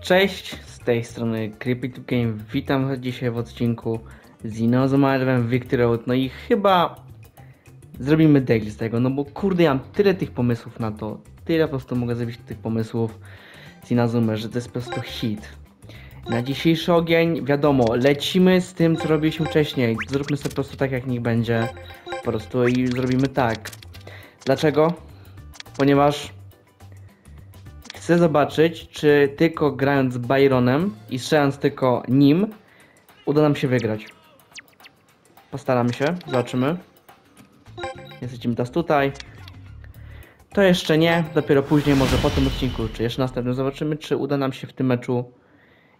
Cześć, z tej strony Creepy Game. Witam dzisiaj w odcinku z Inozomardem Victory Road. No i chyba zrobimy daily z tego, no bo kurde, ja mam tyle tych pomysłów na to. Tyle po prostu mogę zrobić tych pomysłów z Inazumę, że to jest po prostu hit. Na dzisiejszy ogień, wiadomo, lecimy z tym, co robiliśmy wcześniej. Zróbmy sobie po prostu tak, jak niech będzie. Po prostu i zrobimy tak. Dlaczego? Ponieważ Chcę zobaczyć, czy tylko grając Byronem i strzelając tylko nim, uda nam się wygrać. Postaramy się, zobaczymy. Jesteśmy teraz tutaj. To jeszcze nie, dopiero później, może po tym odcinku, czy jeszcze następnym zobaczymy, czy uda nam się w tym meczu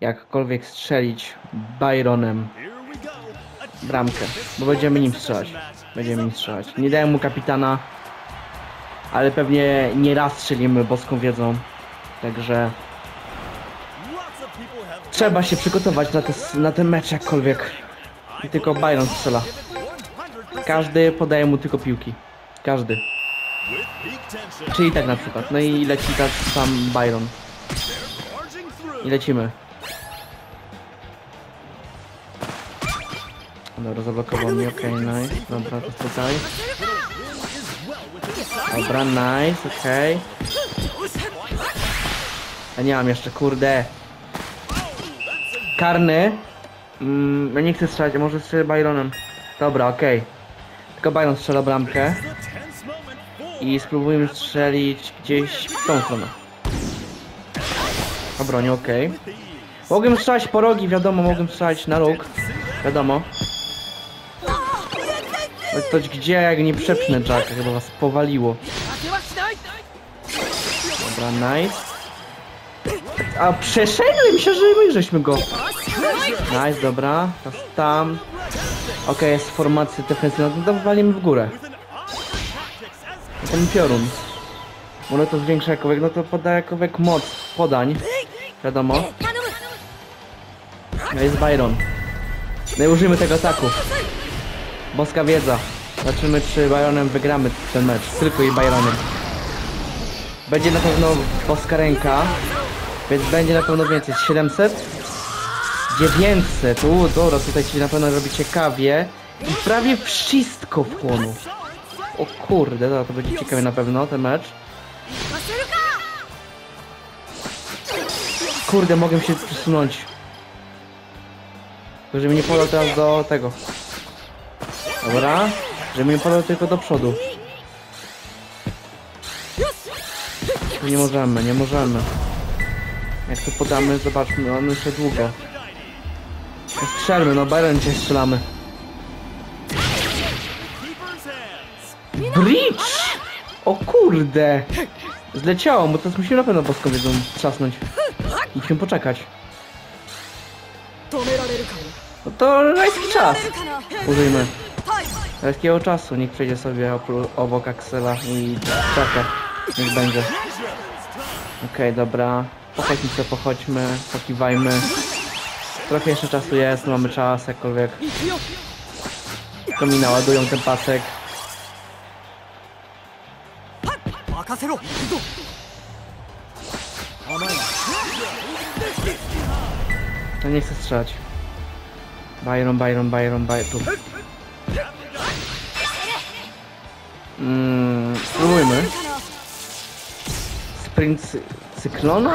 jakkolwiek strzelić Byronem bramkę, bo będziemy nim strzelać. Będziemy nim strzelać. Nie daję mu kapitana, ale pewnie nie raz strzelimy boską wiedzą. Także trzeba się przygotować na, te, na ten mecz jakkolwiek. I tylko Byron strzela. Każdy podaje mu tylko piłki. Każdy. Czyli tak na przykład. No i leci tak sam Byron. I lecimy. Dobra, zablokował mnie, okej, nice. Dobra, to tutaj. Dobra, nice, okej. Ja nie mam jeszcze, kurde. Karny. Mm, ja nie chcę strzelać, może strzelę Byronem. Dobra, okej. Tylko Byron strzela bramkę. I spróbujemy strzelić gdzieś w tą stronę. Obronie, okej. Mogłem strzelać po rogi, wiadomo, mogłem strzelać na róg. Wiadomo. To gdzie, jak nie przepchnę Jacka, chyba was powaliło. Dobra, nice. A przeszedłem się, że my żeśmy go. Nice, dobra. Teraz tam. Okej, jest formacja defensywna. To walimy w górę. Ten piorun. Może to zwiększa jakowek, no to poda jakowek moc podań. Wiadomo. No jest Byron. No i użyjmy tego ataku. Boska wiedza. Zobaczymy czy Byronem wygramy ten mecz. Tylko i Byronem. Będzie na pewno boska ręka. Więc będzie na pewno więcej. 700? 900. Uuu, dobra, tutaj się na pewno robi ciekawie. I prawie wszystko wchłonął. O kurde, dobra, to będzie ciekawe na pewno ten mecz. Kurde, mogę się przesunąć. Tylko żeby nie podał teraz do tego. Dobra. Żeby nie podał tylko do przodu. Nie możemy, nie możemy. Jak to podamy, zobaczmy, on jeszcze długo. Strzelmy, no Byron dzisiaj strzelamy. Bridge! O kurde! Zleciało mu, teraz musimy na pewno boską wiedzą trzasnąć. Musimy poczekać. No to rajski czas. Użyjmy. Rajskiego czasu, niech przejdzie sobie obok Axela i czeka. Niech będzie. Okej, dobra. Pochodźmy sobie, pochodźmy, pokiwajmy. Trochę jeszcze czasu jest, mamy czas, jakkolwiek. To mi naładują ten pasek. Ja nie chcę strzelać. Byron, Byron, Byron, Byron, tu. Mm, spróbujmy. Sprint cyklona?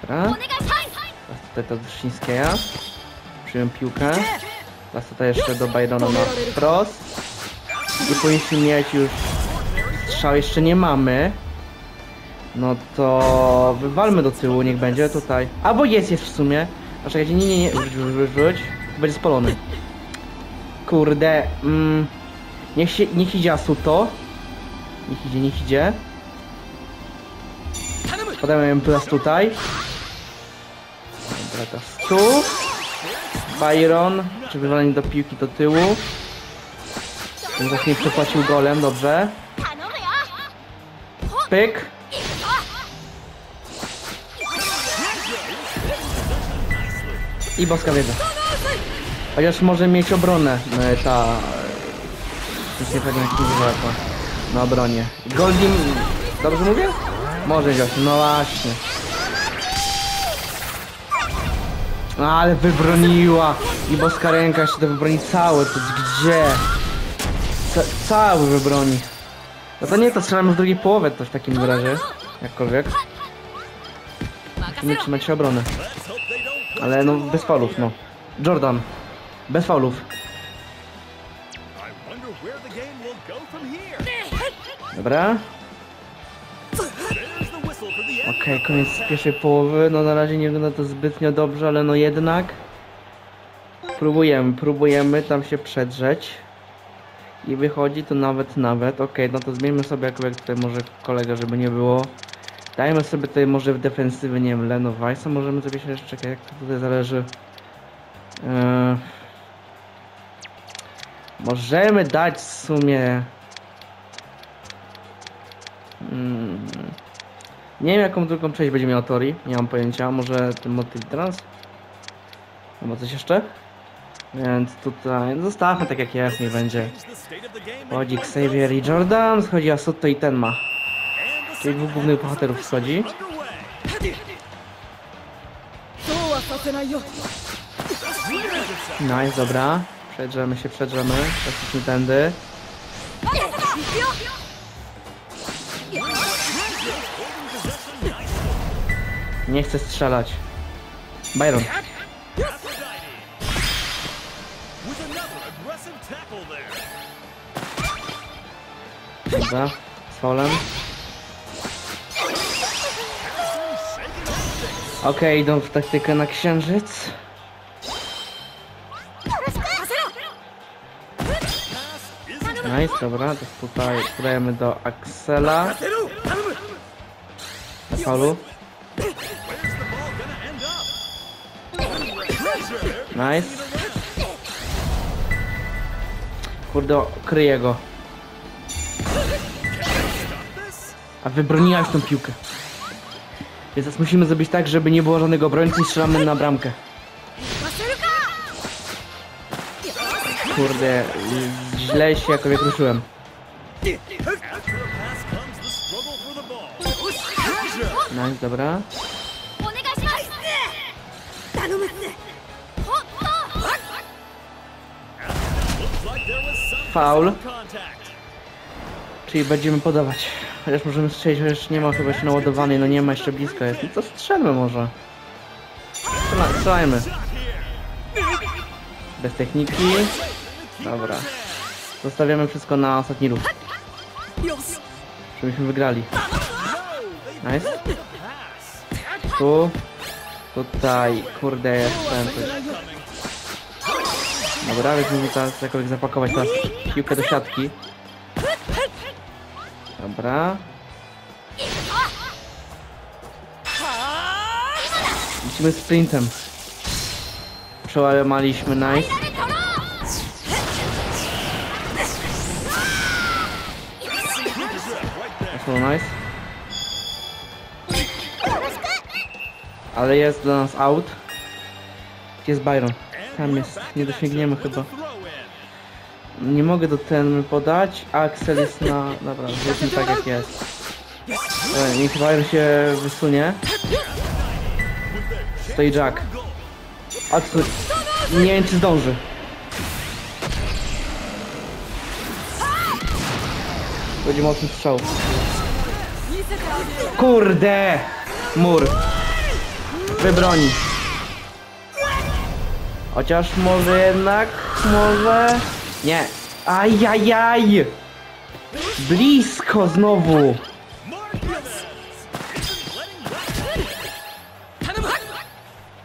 Dobra. Teraz do Shinskieja. Przyjąłem piłkę. Teraz tutaj jeszcze do Byrona na wprost. I powinniśmy mieć już strzał. Jeszcze nie mamy. No to wywalmy do tyłu, niech będzie tutaj. Albo jest, jest w sumie. A czekajcie, nie, nie, nie, wróć, wróć, wróć. Będzie spalony. Kurde, mm, niech się, niech idzie Asuto. Niech idzie, niech idzie. Podajmy teraz tutaj. Dobra, teraz tu. Byron, czy wywalenie do piłki do tyłu. Ten właśnie przepłacił golem, dobrze. Pyk. I boska wiedza. Chociaż może mieć obronę e, ta Nic nie pewnie jak nie wyłapa. Na obronie. Goldim... Dobrze mówię? Może wziąć, no właśnie. Ale wybroniła! I boska ręka jeszcze to wybroni całe, to gdzie? Ca cały wybroni. No to nie, to strzelamy w drugiej połowie to w takim razie. Jakkolwiek. Musimy trzymać się obrony. Ale no bez faulów, no. Jordan. Bez faulów. Dobra. Okej, koniec pierwszej połowy. No na razie nie wygląda to zbytnio dobrze, ale no jednak. Próbujemy, próbujemy tam się przedrzeć. I wychodzi to nawet, nawet. Okej, no to zmieńmy sobie jakby tutaj może kolegę, żeby nie było. Dajmy sobie tutaj może w defensywy, nie wiem, Leno Weissa możemy sobie jeszcze czekać, jak to tutaj zależy. Eee, Możemy dać w sumie... Hmm. Nie wiem jaką drugą część będzie miał Tori, nie mam pojęcia, może ten motyl trans? Chyba coś jeszcze? Więc tutaj zostawmy tak jak jest, nie będzie. Chodzi Xavier i Jordan, schodzi Asuto i Tenma. Czyli dwóch głównych bohaterów schodzi. Nice, dobra. Przedrzemy się, przedrzemy. Poszliśmy tędy. Nie chcę strzelać. Byron. Dobra. Faulem. Okej, idą w taktykę na księżyc. Nice, dobra, to tutaj podajemy do Axela. Up? Nice. Kurde, kryję go. A wybroniłaś tą piłkę. Więc teraz musimy zrobić tak, żeby nie było żadnego obrońcy i strzelamy na bramkę. Kurde, źle się jakoś ruszyłem. No nice, dobra. Faul. Czyli będziemy podawać. Chociaż możemy strzelić, chociaż nie ma chyba się naładowanej, no nie ma, jeszcze blisko jest. No to strzelmy może. Strzelajmy. Bez techniki. Dobra. Zostawiamy wszystko na ostatni ruch. Żebyśmy wygrali. Nice. Tu. Tutaj. Kurde, jestem coś. Dobra, weźmy teraz jakkolwiek zapakować teraz piłkę do siatki. Dobra. Lecimy sprintem. Przełamaliśmy, nice. Nice. Ale jest dla nas out. Jest Byron? Tam jest. Nie dosięgniemy chyba. Nie mogę do ten podać, Axel jest na... Dobra, zróbmy tak jak jest. Niech Byron się wysunie. Stoi Jack. A co? Nie wiem czy zdąży. Będzie mocny strzał. Kurde! Mur. Wybroni. Chociaż może jednak, może... Nie. Ajajaj! Blisko znowu!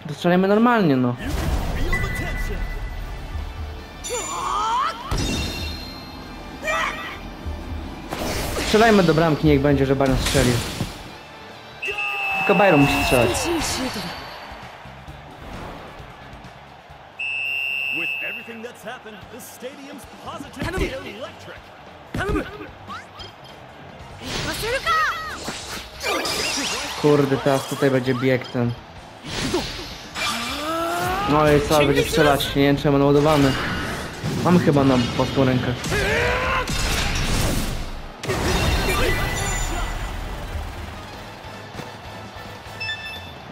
Dostrzelajmy normalnie, no. strzelajmy do bramki, niech będzie, że Byron strzelił. Tylko Byron musi strzelać. Kurde, teraz tutaj będzie bieg ten. No i co, będzie strzelać, nie wiem czemu naładowany. Mamy chyba na po rękę.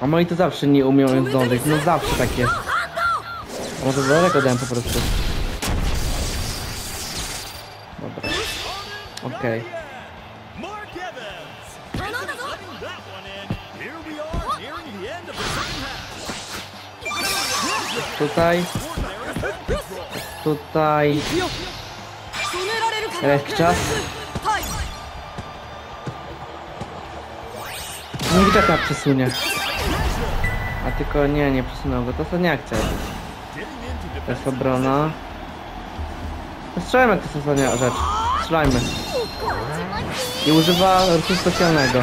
A moi to zawsze nie umieją zdążyć, no zawsze tak jest. A może daleko dałem po prostu. Dobra. Okej. Okay. Tutaj. Tutaj. Ech, czas. Niech tak na przesunie. Tylko nie, nie przesunął go. To ostatnia akcja. To jest obrona. Strzelajmy, to jest ostatnia rzecz. Strzelajmy. I używa ruchu specjalnego.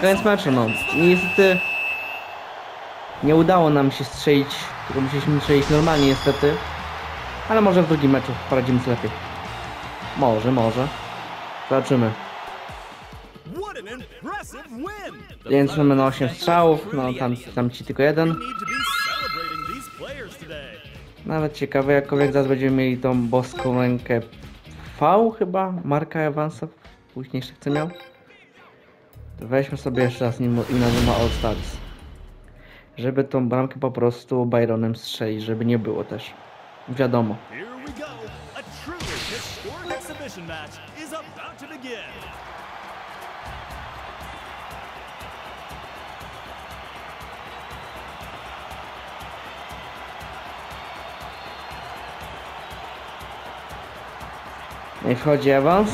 Koniec meczu, no. Niestety nie udało nam się strzelić, tylko musieliśmy strzelić normalnie niestety. Ale może w drugim meczu poradzimy sobie lepiej. Może, może. Zobaczymy. Więc mamy na Flyers 8 fans strzałów, no tam, tam ci tylko jeden. Nawet ciekawe, jakkolwiek zaraz będziemy mieli tą boską rękę V chyba, Marka Evansa późniejszych co miał. To weźmy sobie jeszcze raz nim Inazuma All Stars. Żeby tą bramkę po prostu Byronem strzelić, żeby nie było też. Wiadomo. Here we go. A truly historic exhibition match is about to begin. Wchodzi have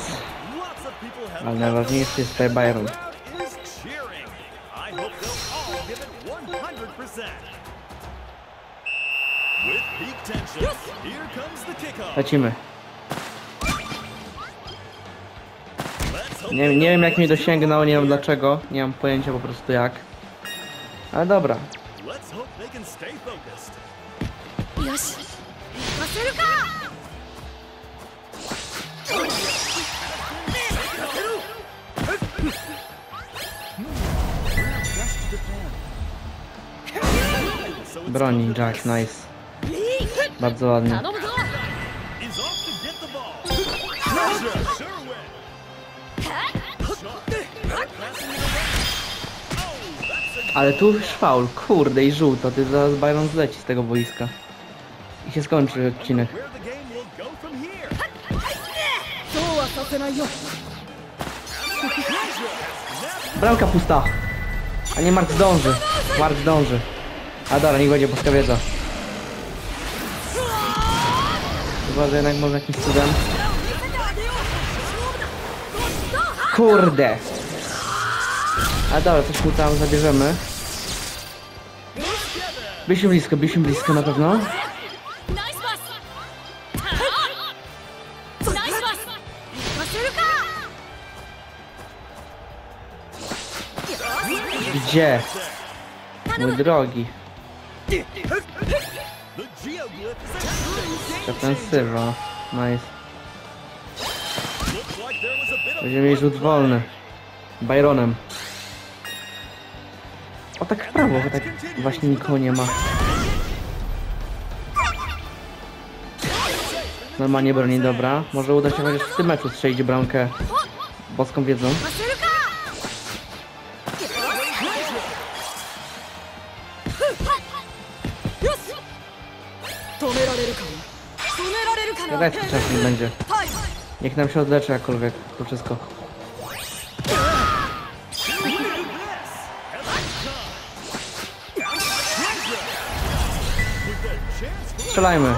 ale najważniejszy jest tutaj Byron. crowd is cheering. I hope they'll all give it 100%. With peak tension, here comes the kickoff. Lecimy. Nie, nie wiem jak mnie dosięgnął, nie wiem dlaczego, nie mam pojęcia po prostu jak. Ale dobra. Broni Jack, nice. Bardzo ładnie. Ale tu już kurde i żółto, ty zaraz Byron zleci z tego boiska. I się skończy odcinek. Bramka pusta. A nie Mark zdąży. Mark zdąży. A dobra, niech będzie błyskawica. Chyba, że jednak może jakimś cudem. Kurde! A dobra, coś mu tam zabierzemy. Byliśmy blisko, byliśmy blisko na pewno. Gdzie? Mój drogi. Defensywa. Nice. Będziemy mieli rzut wolny. Byronem. O tak w prawo, bo tak właśnie nikogo nie ma. Normalnie broni, dobra. Może uda się chociaż w tym meczu strzelić bramkę boską wiedzą. Gadać wcześniej będzie. Niech nam się odleczy jakkolwiek to wszystko. Strzelajmy.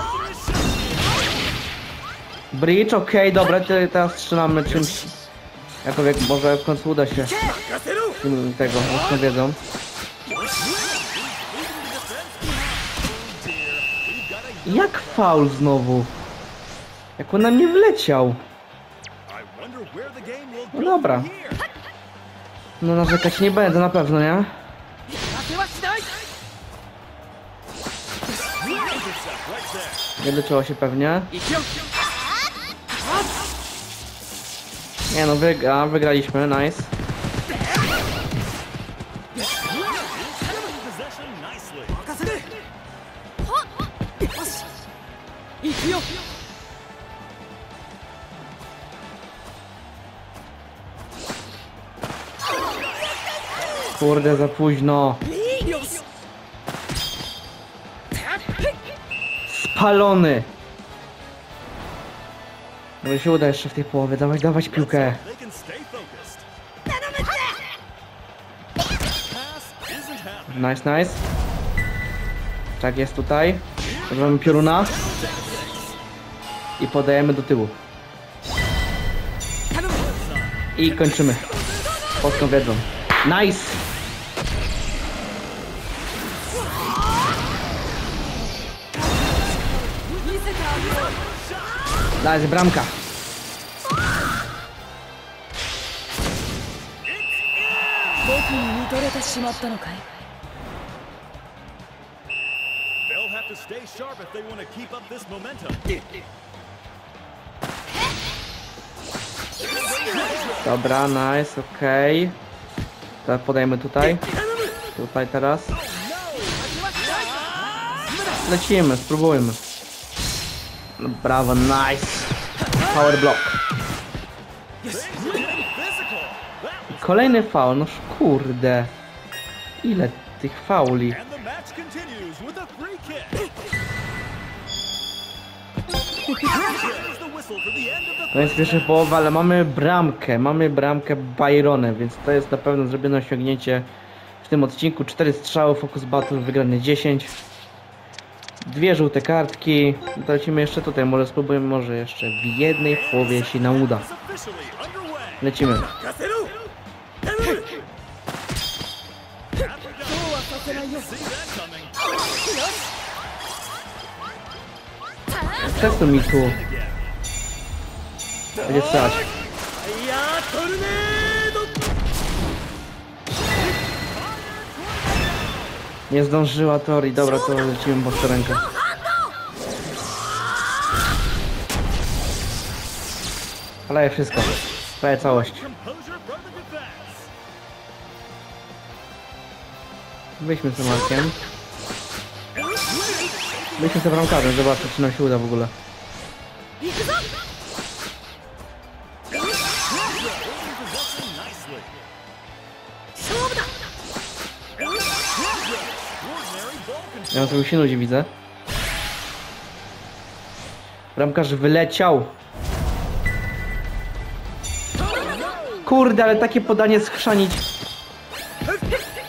Bridge, okej, okay, dobra, teraz strzelamy czymś. Jakkolwiek, może w końcu uda się. Tego, z wiedzą. faul znowu. Jak on na mnie wleciał. No dobra. No narzekać nie będę na pewno, nie? Wyleczyło się pewnie. Nie no, wygra, wygraliśmy, nice. Kurde, za późno. Spalony. No Może się uda jeszcze w tej połowie. Dawać, dawać piłkę. Nice, nice. Tak jest tutaj. Robimy pioruna. I podajemy do tyłu. I kończymy. Polską wiedzą. Nice! Daj, bramka. They'll have to stay sharp if they want to keep up this momentum. Dobra, nice, ok. Okay. Podajemy tutaj. Tutaj teraz. Lecimy, spróbujmy. Brawo, nice. Power block. Kolejny faul, no kurde. Ile tych fauli? To jest pierwsza połowa, ale mamy bramkę. Mamy bramkę Byronem, więc to jest na pewno zrobione osiągnięcie w tym odcinku. 4 strzały, Focus Battle, wygrane 10. Dwie żółte kartki. Lecimy jeszcze tutaj, może spróbujemy może jeszcze w jednej połowie, jeśli nam uda. Lecimy. Przesuń mi tu. Będzie stać. Nie zdążyła Tori. Dobra, to lecimy po rękę. Prawie wszystko. Prawie całość. Wyjdźmy z tym Markiem. Wyjdźmy z bramkarzem, zobaczmy czy nam się uda w ogóle. Ja sobie się nudzi, widzę. Bramkarz wyleciał. Kurde, ale takie podanie schrzanić.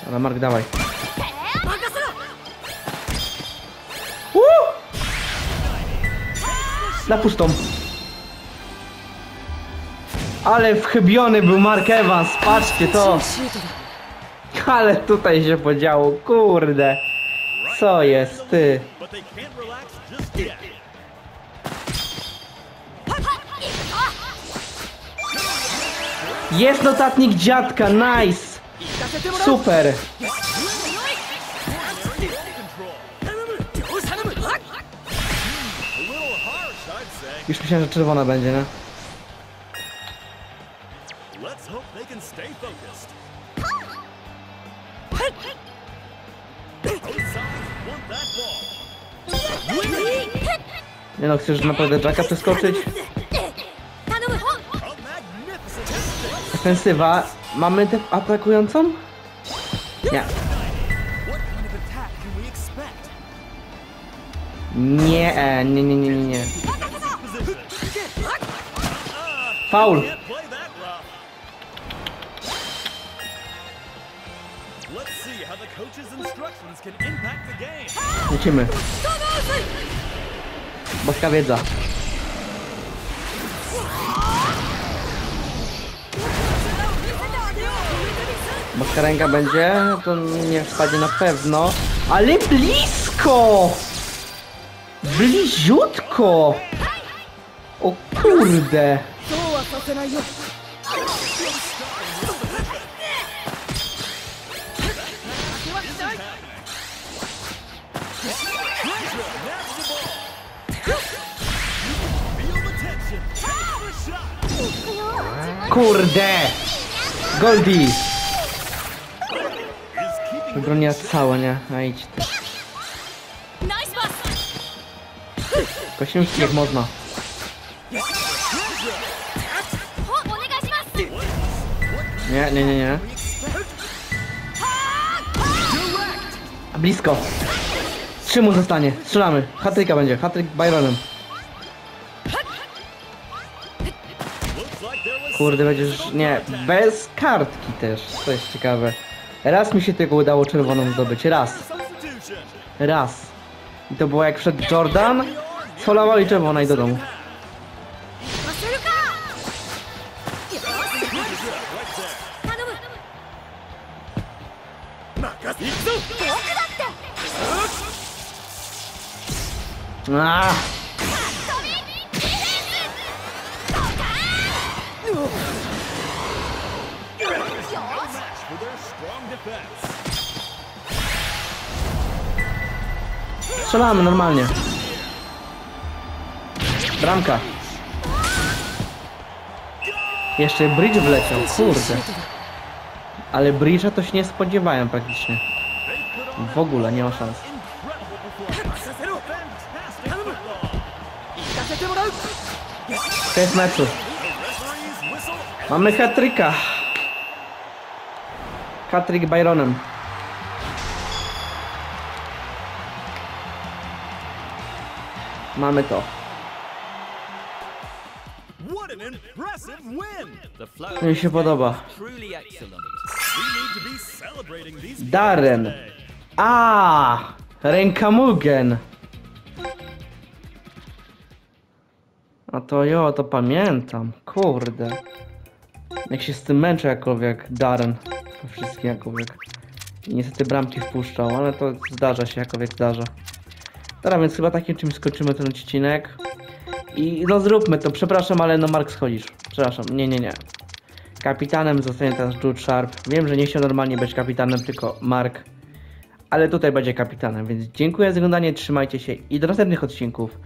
Ale Mark, dawaj. Na pustą. Ale wchybiony był Mark Evans, patrzcie to. Ale tutaj się podziało, kurde. Co jest, ty? Jest notatnik dziadka, nice. Super. Już myślałem, że czerwona będzie, nie? Nie no, chcesz naprawdę Jacka przeskoczyć? 頼む A magnificent hit. Defensywa. Mamy tę atakującą? Nie. Nie, e, nie, nie, nie, nie, nie. Faul. Lecimy. Boska wiedza. Boska ręka będzie, to nie wpadnie na pewno. Ale blisko! Bliziutko! O kurde! そ kurde! Goldie! Broniła cała, nie? A idź ty. Kośniutki jak można. Nie, nie, nie, nie. Blisko. Trzy mu zostanie. Strzelamy. Hatryka będzie. Hatryk Byronem. Kurde, będziesz... Nie, bez kartki też. To jest ciekawe. Raz mi się tego udało czerwoną zdobyć. Raz. Raz. I to było jak przed Jordan. Solowali czerwona i do domu. さ for their strong defense. Strzelamy normalnie. Bramka. Jeszcze bridge wleciał, kurde. Ale bridge'a to się nie spodziewałem praktycznie. W ogóle nie ma szans. incredible performance. Fantastic football. Hatryk Byronem. Mamy to. Mi się podoba. Darren. A, Rękamugen. A to jo, to pamiętam. Kurde. Jak się z tym męczę jakowiek Darren. Jakowiek. I niestety bramki wpuszczał, ale to zdarza się jakowiek zdarza. Dobra, więc chyba takim czymś skończymy ten odcinek. I no zróbmy to, przepraszam, ale no Mark schodzisz. Przepraszam, nie, nie, nie. Kapitanem zostanie teraz Jude Sharp. Wiem, że nie chciał normalnie być kapitanem, tylko Mark ale tutaj będzie kapitanem, więc dziękuję za oglądanie, trzymajcie się i do następnych odcinków.